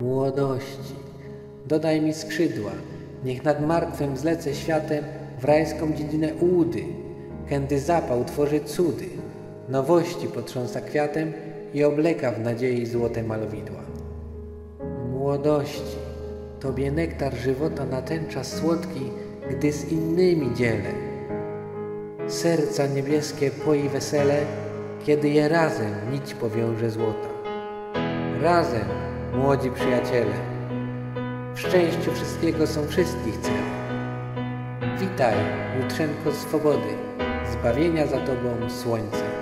Młodości, dodaj mi skrzydła, niech nad martwym zlecę światem w rajską dziedzinę ułudy, kędy zapał tworzy cudy, nowości potrząsa kwiatem i obleka w nadziei złote malowidła. Młodości, Tobie nektar żywota na ten czas słodki, gdy z innymi dzielę. Serca niebieskie poi wesele, kiedy je razem nić powiąże złota. Razem, młodzi przyjaciele, w szczęściu wszystkiego są wszystkich cele. Witaj, jutrzenko swobody, zbawienia za Tobą słońce.